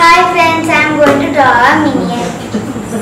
Hi friends, I am going to draw a minion.